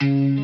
Mm-hmm.